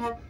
have